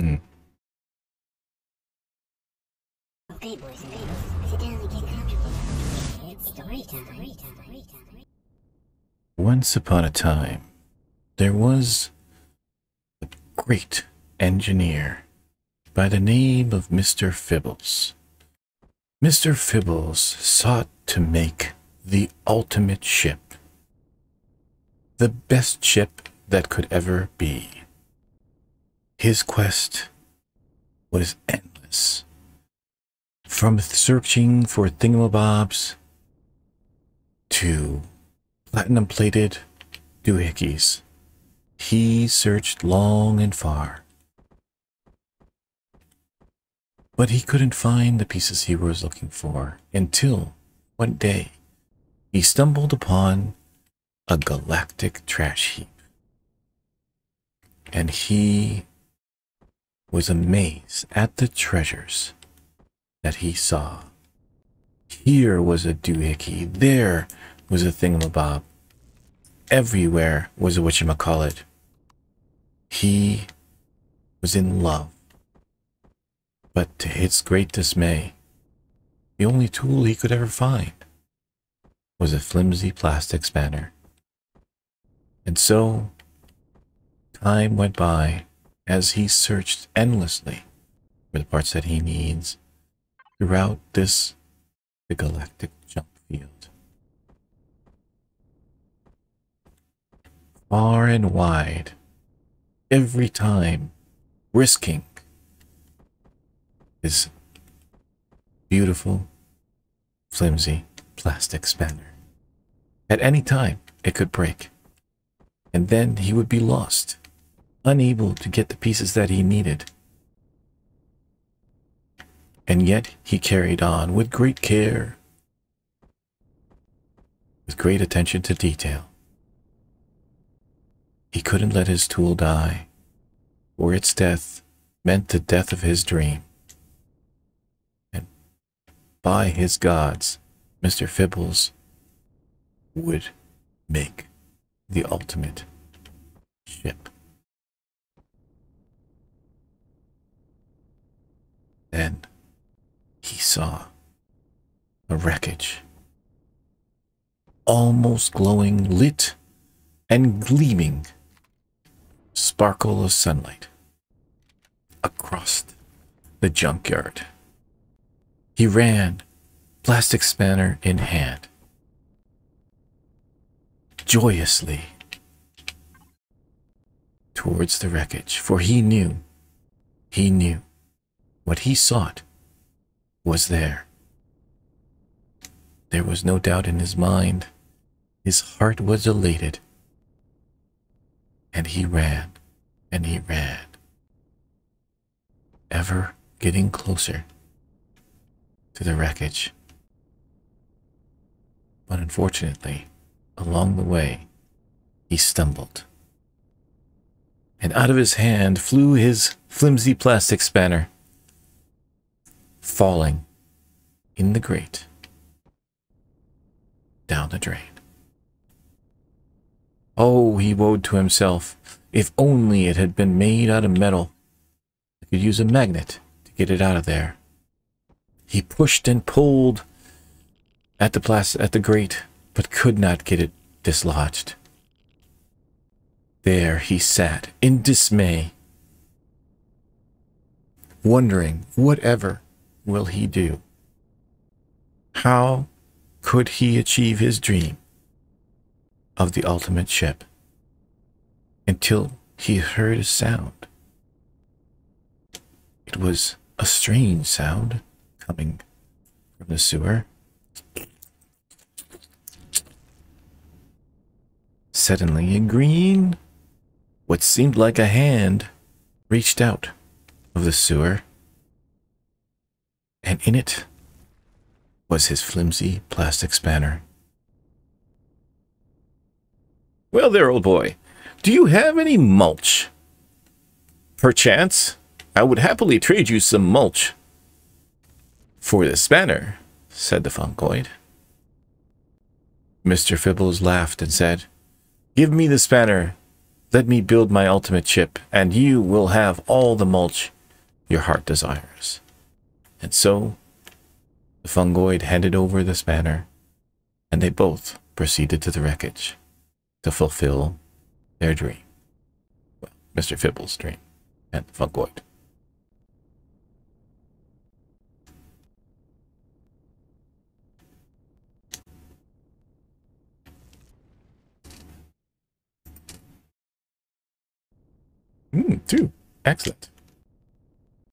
Time. Once upon a time, there was a great engineer by the name of Mr. Fibbles. Mr. Fibbles sought to make the ultimate ship, the best ship that could ever be. His quest was endless. From searching for thingamabobs to platinum plated doohickeys, he searched long and far. But he couldn't find the pieces he was looking for until one day he stumbled upon a galactic trash heap. And he was amazed at the treasures that he saw. Here was a doohickey, there was a thingamabob, everywhere was a whatchamacallit. He was in love. But to his great dismay, the only tool he could ever find was a flimsy plastic spanner. And so, time went by as he searched endlessly for the parts that he needs throughout this, the galactic jump field. Far and wide, every time, risking his beautiful, flimsy plastic spanner. At any time, it could break, and then he would be lost, unable to get the pieces that he needed. And yet he carried on with great care, with great attention to detail. He couldn't let his tool die, or its death meant the death of his dream. And by his gods, Mr. Fibbles would make the ultimate ship. Then he saw a wreckage, almost glowing, lit and gleaming sparkle of sunlight across the junkyard. He ran, plastic spanner in hand, joyously towards the wreckage, for he knew, he knew what he sought was there. There was no doubt in his mind. His heart was elated. And he ran, and he ran, ever getting closer to the wreckage. But unfortunately, along the way, he stumbled. And out of his hand flew his flimsy plastic spanner, falling in the grate down the drain. Oh, he woed to himself, if only it had been made out of metal. I could use a magnet to get it out of there. He pushed and pulled at the plas- at the grate, but could not get it dislodged. There he sat in dismay, wondering whatever will he do. How could he achieve his dream of the ultimate ship until he heard a sound? It was a strange sound coming from the sewer. Suddenly, a green, what seemed like a hand, reached out of the sewer, and in it was his flimsy plastic spanner. Well, there, old boy, do you have any mulch? Perchance, I would happily trade you some mulch. For the spanner, said the fungoid. Mr. Fibbles laughed and said, Give me the spanner, let me build my ultimate chip, and you will have all the mulch your heart desires. And so, the fungoid handed over the spanner, and they both proceeded to the wreckage to fulfill their dream. Well, Mr. Fibble's dream, and the fungoid. Mm, two. Excellent.